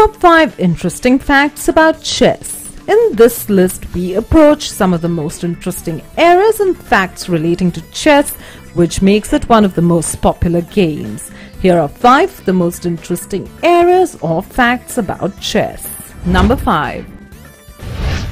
Top 5 interesting facts about chess. In this list, we approach some of the most interesting errors and facts relating to chess, which makes it one of the most popular games. Here are 5 the most interesting errors or facts about chess. Number 5.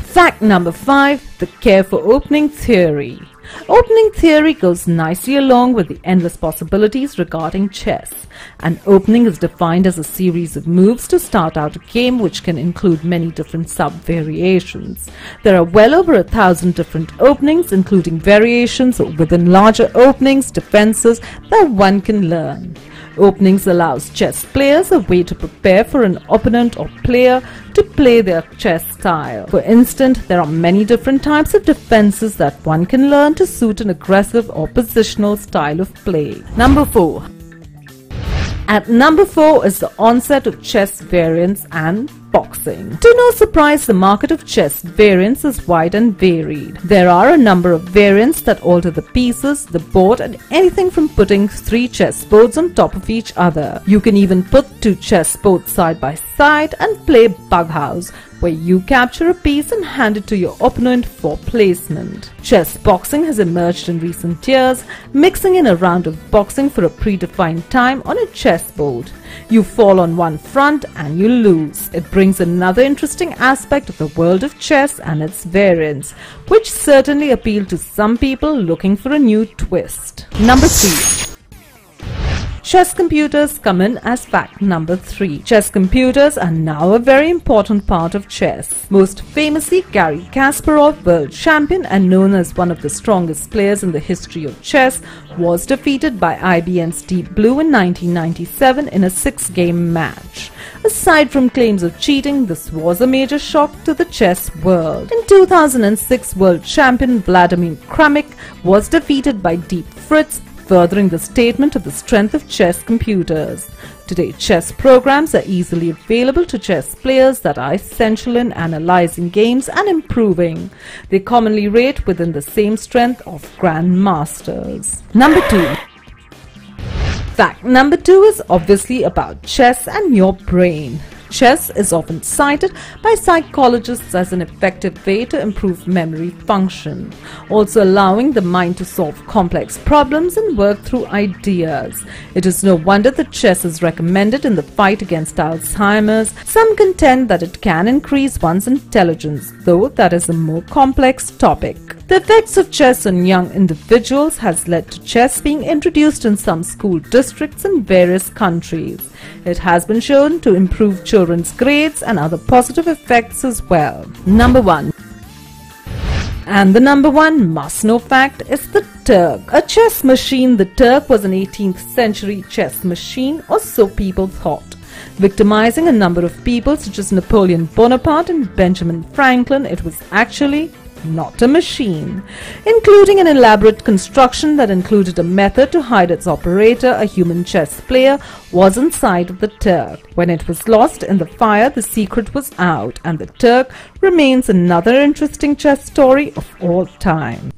Fact number 5 The careful opening theory. Opening theory goes nicely along with the endless possibilities regarding chess. An opening is defined as a series of moves to start out a game which can include many different sub-variations. There are well over a thousand different openings including variations within larger openings, defenses that one can learn. Openings allows chess players a way to prepare for an opponent or player to play their chess style. For instance, there are many different types of defenses that one can learn to suit an aggressive or positional style of play. Number 4. At number 4 is the onset of chess variants and boxing. To no surprise, the market of chess variants is wide and varied. There are a number of variants that alter the pieces, the board, and anything from putting three chess boards on top of each other. You can even put two chess boards side by side and play bug house, where you capture a piece and hand it to your opponent for placement. Chess boxing has emerged in recent years, mixing in a round of boxing for a predefined time on a chessboard. You fall on one front and you lose. It brings another interesting aspect of the world of chess and its variants, which certainly appeal to some people looking for a new twist. Number 3. Chess computers come in as fact number 3. Chess computers are now a very important part of chess. Most famously, Garry Kasparov, world champion and known as one of the strongest players in the history of chess, was defeated by IBM's Deep Blue in 1997 in a six-game match. Aside from claims of cheating, this was a major shock to the chess world. In 2006, world champion Vladimir Kramnik was defeated by Deep Fritz furthering the statement of the strength of chess computers. Today, chess programs are easily available to chess players that are essential in analyzing games and improving. They commonly rate within the same strength of grandmasters. Number 2. Fact number 2 is obviously about chess and your brain. Chess is often cited by psychologists as an effective way to improve memory function, also allowing the mind to solve complex problems and work through ideas. It is no wonder that chess is recommended in the fight against Alzheimer's. Some contend that it can increase one's intelligence, though that is a more complex topic. The effects of chess on young individuals has led to chess being introduced in some school districts in various countries. It has been shown to improve children's grades and other positive effects as well. Number 1 and the number one must know fact is the Turk. A chess machine, the Turk was an 18th century chess machine, or so people thought. Victimizing a number of people such as Napoleon Bonaparte and Benjamin Franklin, it was actually not a machine, including an elaborate construction that included a method to hide its operator, a human chess player, was inside of the Turk. When it was lost in the fire, the secret was out, and the Turk remains another interesting chess story of all time.